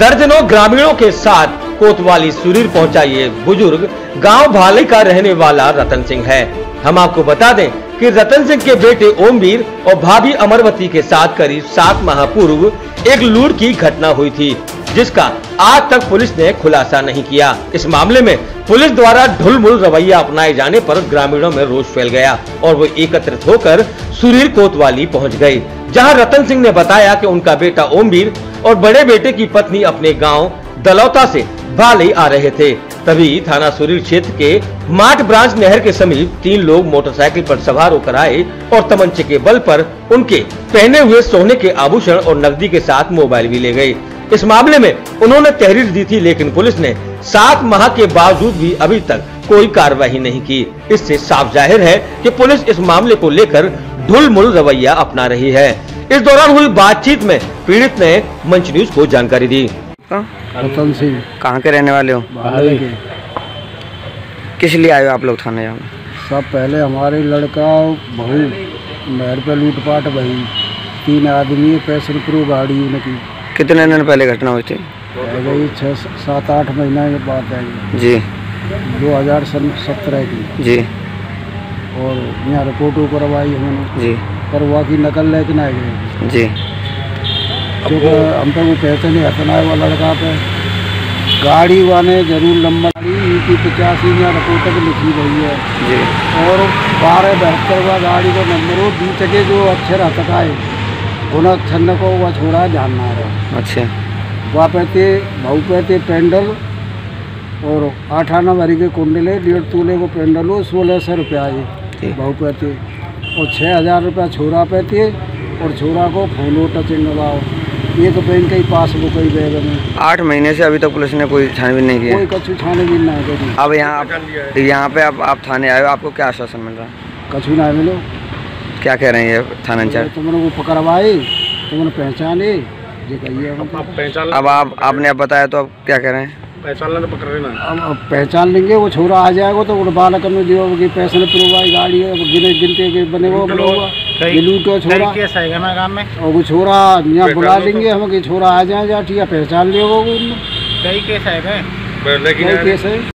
दर्जनों ग्रामीणों के साथ कोतवाली सुरीर पहुँचा ये बुज़ुर्ग गाँव भाले का रहने वाला रतन सिंह है। हम आपको बता दें कि रतन सिंह के बेटे ओमवीर और भाभी अमरवती के साथ करीब सात माह पूर्व एक लूट की घटना हुई थी, जिसका आज तक पुलिस ने खुलासा नहीं किया। इस मामले में पुलिस द्वारा ढुलमुल रवैया अपनाए जाने पर ग्रामीणों में रोष फैल गया और वो एकत्रित होकर सुरीर कोतवाली पहुँच गए जहाँ रतन सिंह ने बताया कि उनका बेटा ओमवीर और बड़े बेटे की पत्नी अपने गाँव दलौता से भाले आ रहे थे। तभी थाना सुरीर क्षेत्र के माट ब्रांच नहर के समीप तीन लोग मोटरसाइकिल पर सवार होकर आए और तमंचे के बल पर उनके पहने हुए सोने के आभूषण और नकदी के साथ मोबाइल भी ले गए। इस मामले में उन्होंने तहरीर दी थी, लेकिन पुलिस ने सात माह के बावजूद भी अभी तक कोई कार्रवाई नहीं की। इससे साफ़ ज़ाहिर है कि पुलिस इस मामले को लेकर ढुलमुल रवैया अपना रही है। इस दौरान हुई बातचीत में पीड़ित ने मंच न्यूज़ को जानकारी दी? रतन सिंह। कहाँ के रहने वाले हो? किस लिए आए हो आप लोग थाने जाओ सब पहले हमारे लड़का बहू नहर पे लूटपाट भई। तीन आदमी पैसे रुपये गाड़ी उनकी। कितने दिन पहले घटना हुई थी? गई छः सात आठ महीना के बाद आई जी। दो हज़ार सत्रह की। जी। और यहाँ रिपोर्ट करवाई हमने। जी। करवा की नकल लेकिन आ गए। जी। क्योंकि हम तो वो पैसे नहीं हटना है वो लड़का पे। गाड़ी वाले ज़रूर नंबर यूपी पचासी में रिपोर्ट तक लिखी गई है। जी। और बारह बहत्तर का गाड़ी का नंबर हो बीच के जो अक्षर हटका है उन अक्षर को वह छोड़ा जानना है। अच्छा। वह पहते भाऊ पहते पेंडल और आठ आना भरी के कुंडले डेढ़ तोले को पेंडल हो सोलह सौ रुपया। भाऊ पहते और छः हज़ार रुपया छोरा पहते और छोरा को फोनो टचिंग लगाओ एक बैंक की पासबुक ही बैग में। आठ महीने से अभी तक तो पुलिस ने कोई छानबीन नहीं किया कोई कछु छानबीन ना करी। अब यहाँ आप यहाँ पे आप आप थाने आए हो आपको क्या आश्वासन मिल रहा है? कछु ना मिलो। क्या कह रहे हैं ये थाना इंचार्ज तुमने वो पकड़वाए तुमने पहचाने ये कहिए। अब आप आपने अब बताया तो अब क्या कह रहे हैं? अब अब पहचान लेंगे वो छोरा आ जाएगा तो वो बालक में जो कि पैसे पुरवाई गाड़ी है वो गिने गिनते के बने वो बना हुआ ये लूटो छोरा। और वो छोरा यहाँ बुला लेंगे हम कि छोरा आ जाए जा ठीक है पहचान लियो वो कई केस है केस है।